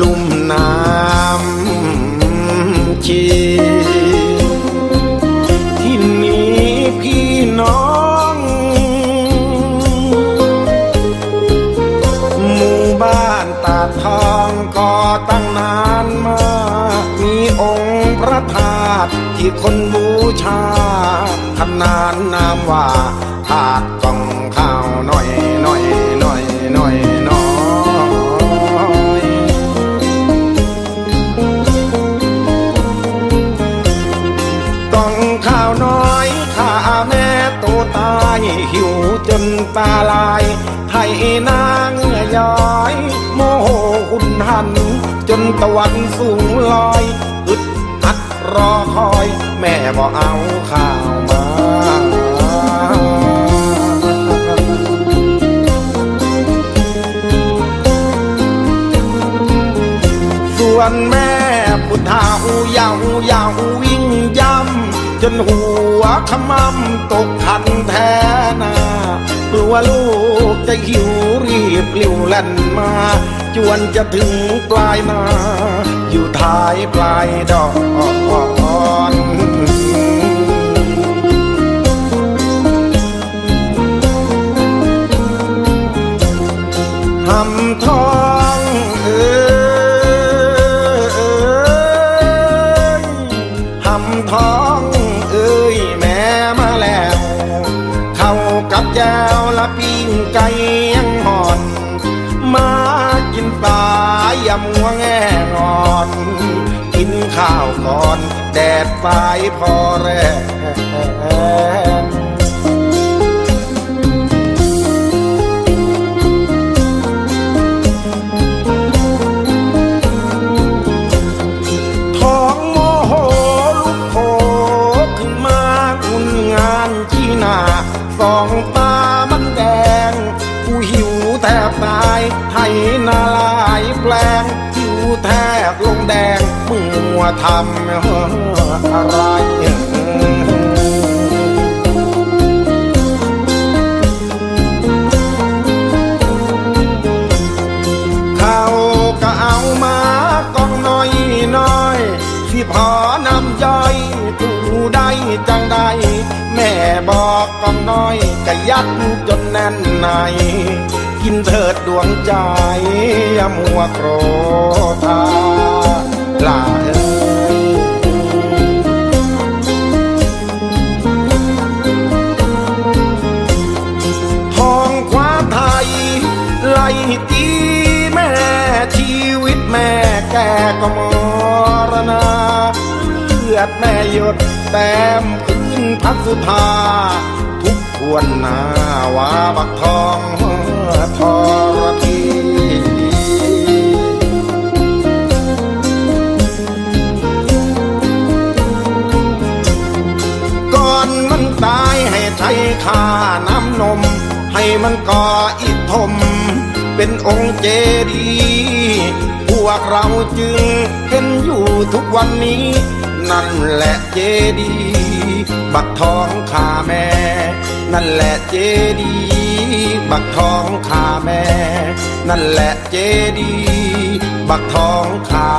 ลุ่มน้ำชีที่นี้พี่น้อง หมู่บ้านตาทองก็ตั้งนานมา มีองค์พระธาตุที่คนบูชาขนานนามว่าธาตุกล่องข้าวหน่อย หิวจนตาลายไทยนาเงื่อย้อย โมโหหุนหัน จนตะวันสูงลอยอึดอัดรอคอย แม่บอกเอาข้าวมาส่วนแม่พุทธาอูยาวอยาววิ่งย่ำ จนหัวขมำตกคันแทนากลัวลูกจะหิวรีบเลี้วแล่นมา จวนจะถึงปลายนา อยู่ท้ายปลายดอนหำทอ ละปิ้งไก่ยังหอนมากินปลายำหัวแง่งอน กินข้าวก่อน แดดปลายพอแรง งแดงมึงมัวทำอะไรเขาก็เอามากองน้อยน้อยที่พอนำย่อยตูได้จังใดแม่บอกกองน้อยก็ยัดจนแน่นในกินเถิดดวงใจอย่ามัวโกรธา ตีแม่ชีวิตแม่แก่ก็มรณาเลือดแม่หยดแต้มพื้นพักสุธาทุกทวนหนาวาบักทองทรทีก่อนมันตายให้ใช้ค่าน้ำนม ให้มันก่ออิฐม เป็นองค์เจดีย์พวกเราจึงเห็นอยู่ทุกวันนี้ นั่นแหละเจดีย์บักทองขาแม่ นั่นแหละเจดีย์บักทองขาแม่ นั่นแหละเจดีย์บักทองขา